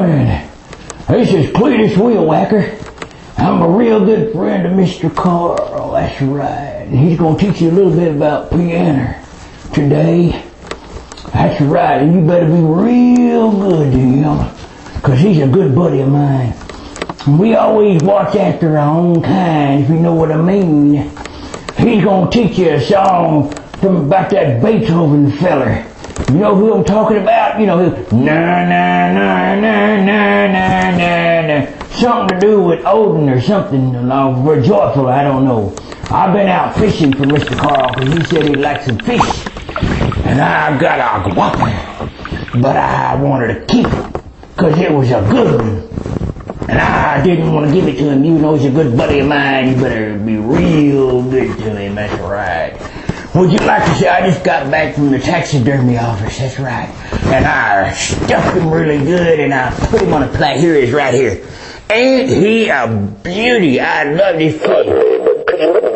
morning. This is Cletis Wheelwhacker. I'm a real good friend of Mr. Carl. That's right. And he's going to teach you a little bit about piano today. That's right. And you better be real good to him. Because he's a good buddy of mine. We always watch after our own kind, if you know what I mean. He's going to teach you a song from about that Beethoven feller. You know who I'm talking about? You know who? Na na na na na na na na. Something to do with Odin or something. Very joyful, I don't know. I've been out fishing for Mr. Carl because he said he'd like some fish. And I got a whopper. But I wanted to keep it because it was a good one. And I didn't want to give it to him. You know he's a good buddy of mine. You better be real good to him. That's right. Would you like to see? I just got back from the taxidermy office. That's right. And I stuffed him really good, and I put him on a plate. Here he is, right here. Ain't he a beauty? I love this fish.